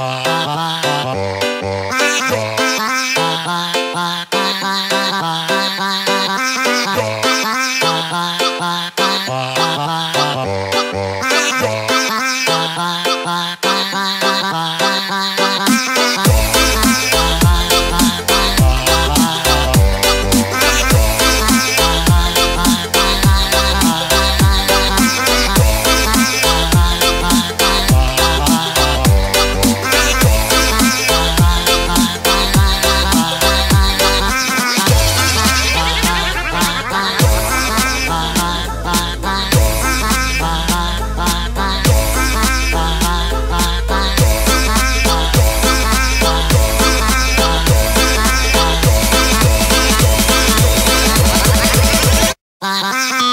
I Bye.